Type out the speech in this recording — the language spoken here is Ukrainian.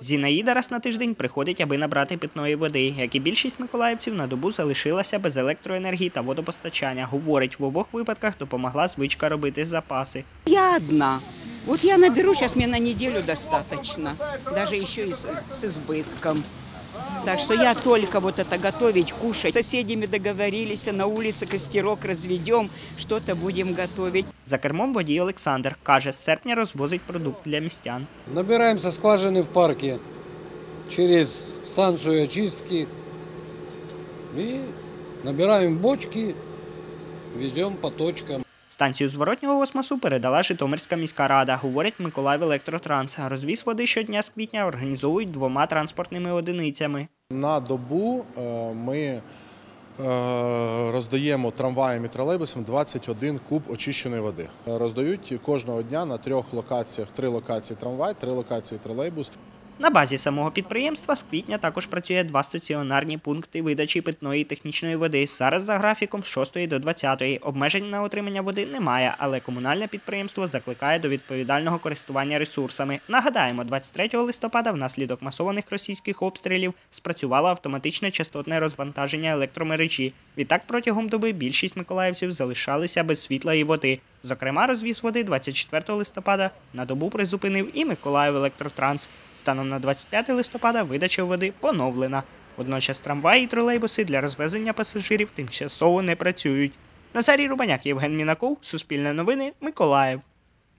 Зінаїда раз на тиждень приходить, аби набрати питної води. Як і більшість миколаївців, на добу залишилася без електроенергії та водопостачання. Говорить, в обох випадках допомогла звичка робити запаси. Я одна. Вот я наберу, сейчас мне на неделю достаточно. Даже еще и с, с избытком. Так что я только вот это готовить, кушать. С соседями договорились, на улице костерок разведем, что-то будем готовить. За кермом водій Олександр каже, з серпня розвозить продукт для містян. Набираем со скважины в парке через станцию очистки и набираем бочки, везем по точкам. Станцію зворотнього осмосу передала Житомирська міська рада, говорить Миколаїв Електротранс. Розвіз води щодня з квітня організовують двома транспортними одиницями. На добу е, ми роздаємо трамваям і тролейбусам 21 куб очищеної води. Е, Роздають кожного дня на трьох локаціях: три локації трамвай, три локації тролейбус. На базі самого підприємства з квітня також працює два стаціонарні пункти видачі питної технічної води. Зараз за графіком з 6 до 20. Обмежень на отримання води немає, але комунальне підприємство закликає до відповідального користування ресурсами. Нагадаємо, 23 листопада внаслідок масованих російських обстрілів спрацювало автоматичне частотне розвантаження електромережі. Відтак протягом доби більшість миколаївців залишалися без світла і води. Зокрема, розвіз води 24 листопада на добу призупинив і Миколаїв Електротранс. Станом на 25 листопада видача води поновлена. Водночас трамваї і тролейбуси для розвезення пасажирів тимчасово не працюють. Назарій Рубаняк, Євген Мінаков, Суспільне новини, Миколаїв.